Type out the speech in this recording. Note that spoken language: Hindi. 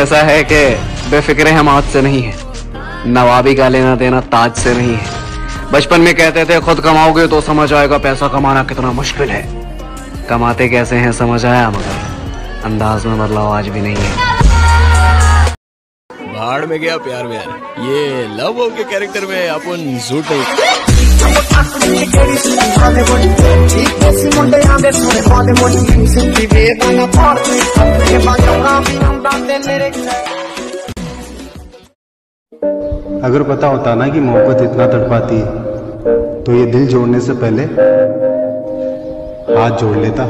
ऐसा है कि बेफिक्रे हम आज से नहीं है। नवाबी का लेना देना ताज से नहीं है। बचपन में कहते थे खुद कमाओगे तो समझ आएगा पैसा कमाना कितना मुश्किल है। कमाते कैसे हैं समझ आया मगर अंदाज में बदलाव आज भी नहीं है। भाड़ में गया प्यार में यार। ये लव के कैरेक्टर में अपन झूठ। अगर पता होता ना कि मोहब्बत इतना तड़पाती है तो ये दिल जोड़ने से पहले हाथ जोड़ लेता।